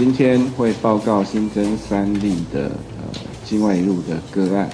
今天会报告新增三例的呃境外入的个案。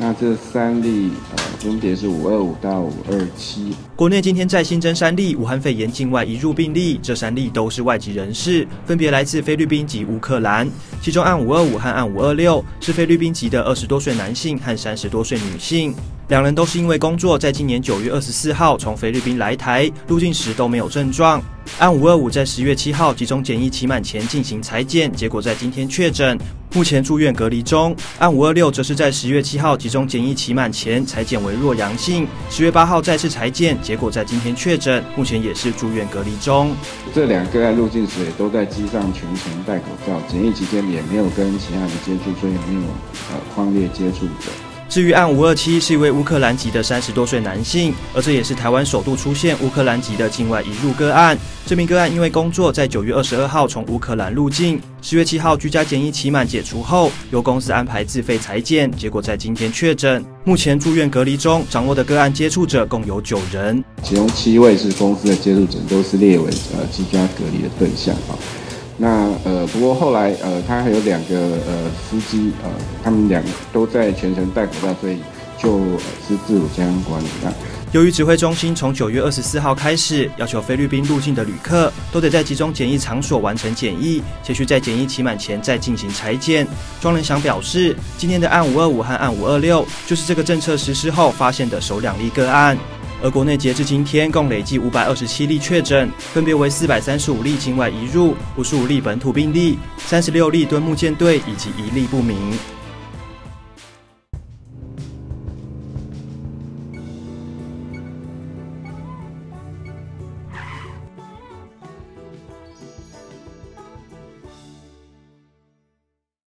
那这三例呃分别是五二五到五二七。国内今天再新增三例武汉肺炎境外移入病例，这三例都是外籍人士，分别来自菲律宾及乌克兰。其中案五二五和案五二六是菲律宾籍的二十多岁男性和三十多岁女性。两人都是因为工作，在今年九月二十四号从菲律宾来台，入境时都没有症状。案五二五在十月七号集中检疫期满前进行裁剪，结果在今天确诊，目前住院隔离中。案五二六则是在十月七号集中检疫期满前裁剪为弱阳性，十月八号再次裁剪，结果在今天确诊，目前也是住院隔离中。这两个案入境时也都在机上全程戴口罩，检疫期间也没有跟其他人接触，所以没有呃框列接触者。至于案五二七是一位乌克兰籍的三十多岁男性，而这也是台湾首度出现乌克兰籍的境外移入个案。这名个案因为工作，在九月二十二号从乌克兰入境，十月七号居家检疫期满解除后，由公司安排自费裁剪，结果在今天确诊，目前住院隔离中。掌握的个案接触者共有九人，其中七位是公司的接触者，都是列为呃居家隔离的对象啊。那呃，不过后来呃，他还有两个呃司机呃，他们两个都在全程戴口罩，所以就是自我健康管理啊。由于指挥中心从九月二十四号开始，要求菲律宾入境的旅客都得在集中检疫场所完成检疫，且需在检疫期满前再进行裁剪。庄仁祥表示，今天的案五二五和案五二六就是这个政策实施后发现的首两例个案。而国内截至今天共累计五百二十七例确诊，分别为四百三十五例境外移入、五十五例本土病例、三十六例敦睦舰队以及一例不明。